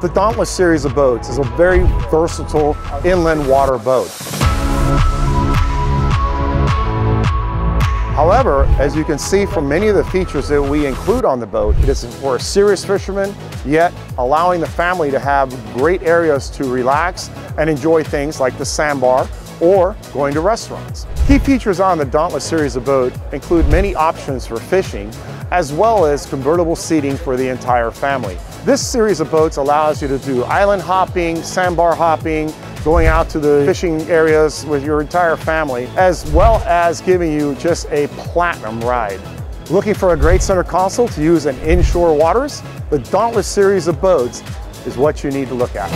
The Dauntless series of boats is a very versatile inland water boat. However, as you can see from many of the features that we include on the boat, it is for a serious fisherman, yet allowing the family to have great areas to relax and enjoy things like the sandbar or going to restaurants. Key features on the Dauntless series of boat include many options for fishing, as well as convertible seating for the entire family. This series of boats allows you to do island hopping, sandbar hopping, going out to the fishing areas with your entire family, as well as giving you just a platinum ride. Looking for a great center console to use in inshore waters? The Dauntless series of boats is what you need to look at.